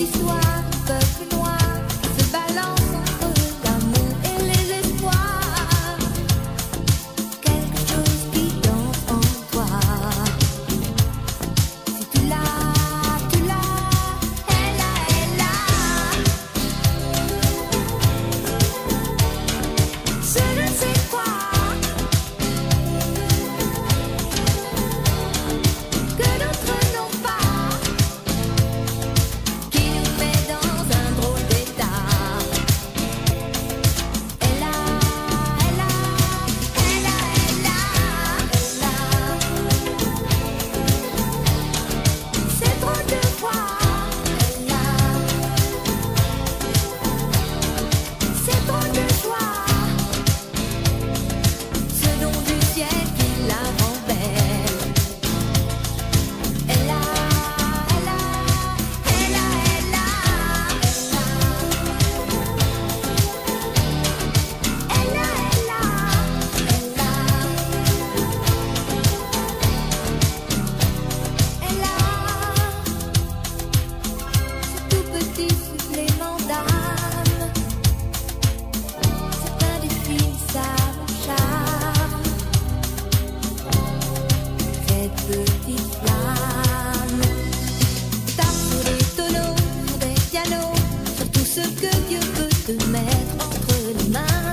histoire. que Dieu peut te mettre entre les mains.